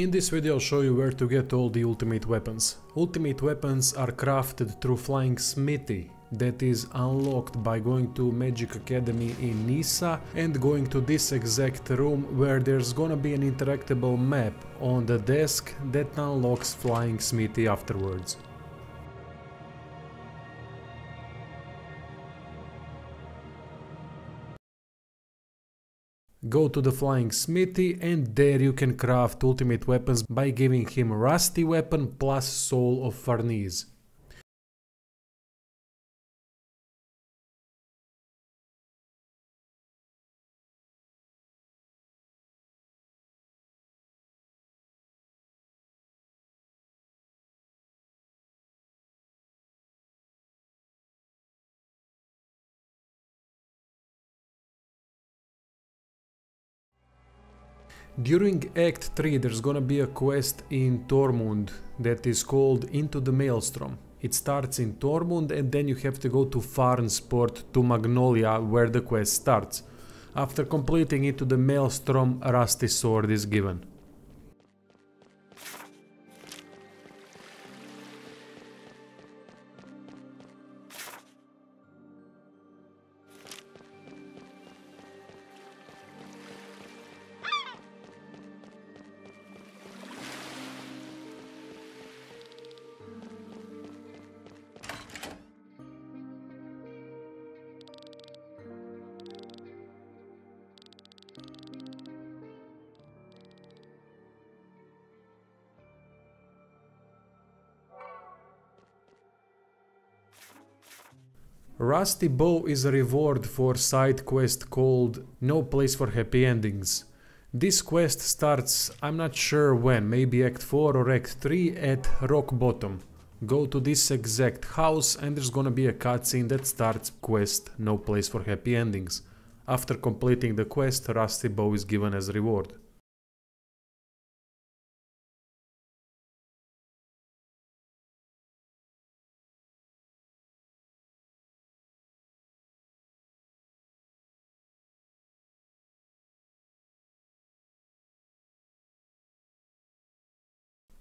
In this video I'll show you where to get all the ultimate weapons. Ultimate weapons are crafted through Flying Smithy that is unlocked by going to Magic Academy in Nisa and going to this exact room where there's gonna be an interactable map on the desk that unlocks Flying Smithy afterwards. Go to the Flying Smithy and there you can craft ultimate weapons by giving him Rusty Weapon plus Soul of Farnese. During Act 3 there's gonna be a quest in Tormund that is called Into the Maelstrom. It starts in Tormund and then you have to go to Farnsport to Magnolia where the quest starts. After completing Into the Maelstrom, Rusty Sword is given. Rusty Bow is a reward for side quest called No Place for Happy Endings. This quest starts, I'm not sure when, maybe Act 4 or Act 3 at Rock Bottom. Go to this exact house and there's gonna be a cutscene that starts quest No Place for Happy Endings. After completing the quest, Rusty Bow is given as reward.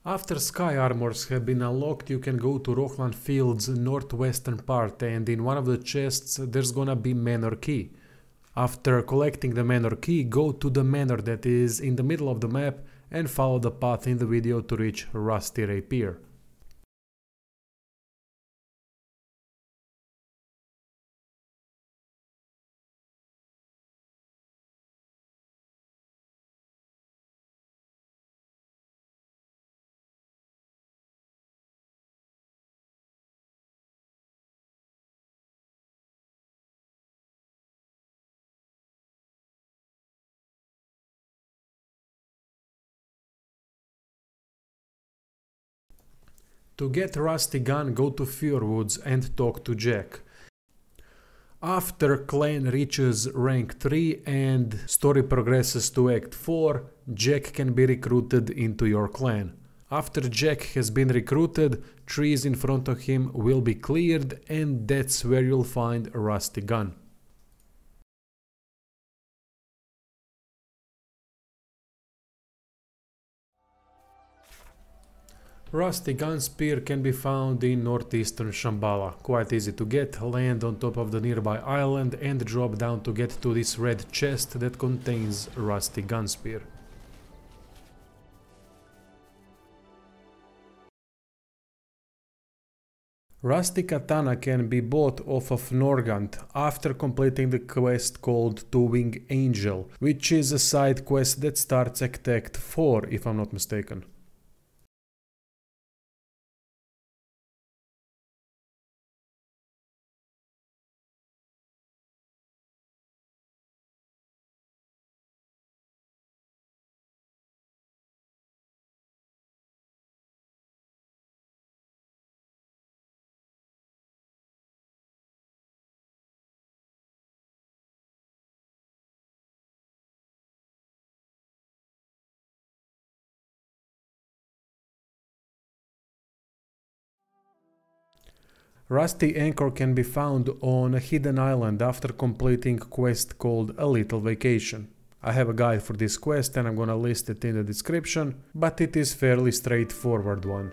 After sky armors have been unlocked you can go to Rohlan Fields northwestern part and in one of the chests there's gonna be manor key. After collecting the manor key go to the manor that is in the middle of the map and follow the path in the video to reach Rusty Rapier. To get Rusty Gun, go to Fiorwoods and talk to Jack. After clan reaches rank 3 and story progresses to act 4, Jack can be recruited into your clan. After Jack has been recruited, trees in front of him will be cleared and that's where you'll find Rusty Gun. Rusty Gunspear can be found in northeastern Shambhala. Quite easy to get, land on top of the nearby island and drop down to get to this red chest that contains Rusty Gunspear. Rusty Katana can be bought off of Norgant after completing the quest called Two Wing Angel, which is a side quest that starts at Act 4 if I'm not mistaken. Rusty Anchor can be found on a hidden island after completing quest called A Little Vacation. I have a guide for this quest and I'm gonna list it in the description, but it is fairly straightforward one.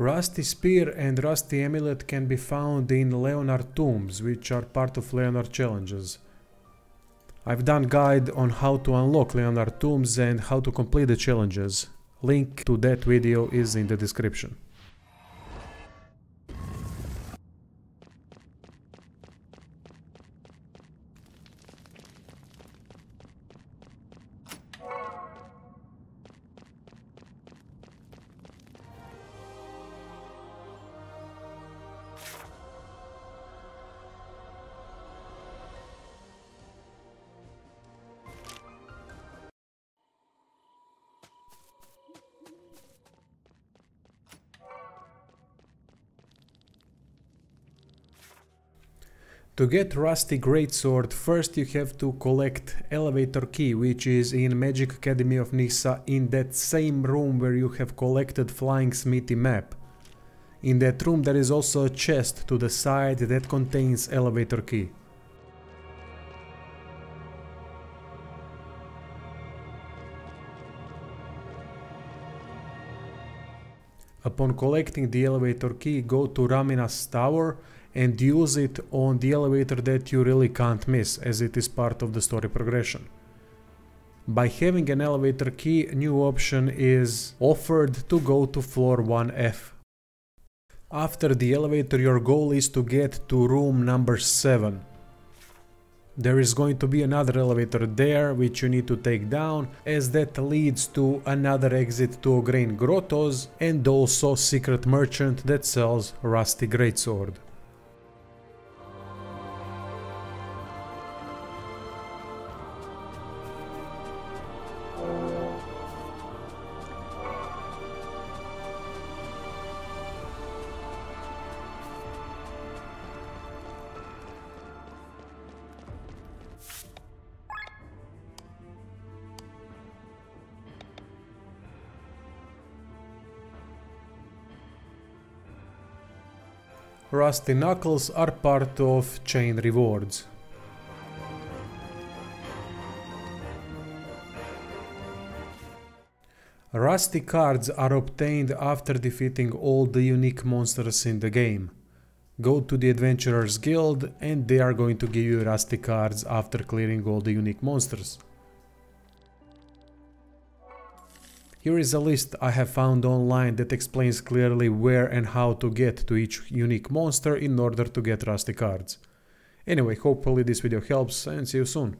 Rusty Spear and Rusty Amulet can be found in Leonhard Tombs, which are part of Leonhard challenges. I've done guide on how to unlock Leonhard Tombs and how to complete the challenges. Link to that video is in the description. To get Rusty Greatsword, first you have to collect Elevator Key, which is in Magic Academy of Nissa, in that same room where you have collected Flying Smithy map. In that room there is also a chest to the side that contains Elevator Key. Upon collecting the elevator key, go to Ramina's tower and use it on the elevator that you really can't miss as it is part of the story progression. By having an elevator key, new option is offered to go to floor 1F. After the elevator your goal is to get to room number 7. There is going to be another elevator there which you need to take down as that leads to another exit to Grain Grottos and also secret merchant that sells Rusty Greatsword. Rusty Knuckles are part of chain rewards. Rusty cards are obtained after defeating all the unique monsters in the game. Go to the Adventurers Guild and they are going to give you Rusty cards after clearing all the unique monsters. Here is a list I have found online that explains clearly where and how to get to each unique monster in order to get rusty cards. Anyway, hopefully this video helps and see you soon.